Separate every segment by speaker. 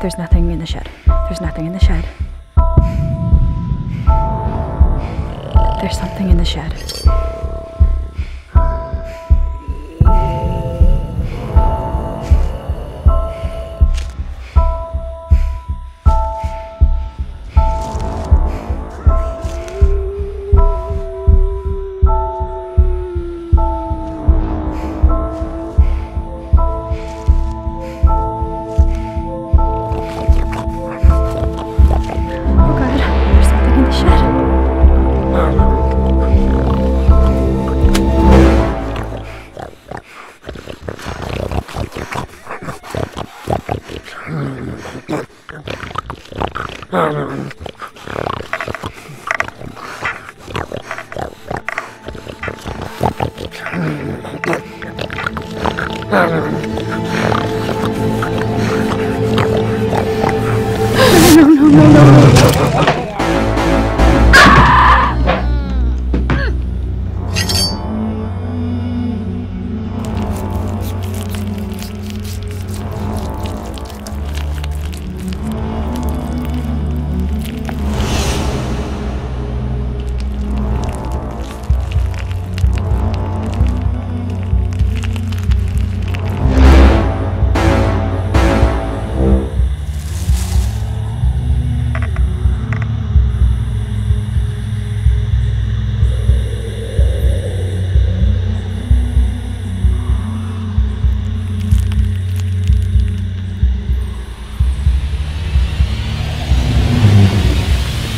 Speaker 1: There's nothing in the shed. There's nothing in the shed. There's something in the shed. Mm-hmm.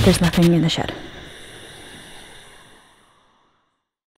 Speaker 1: There's nothing in the shed.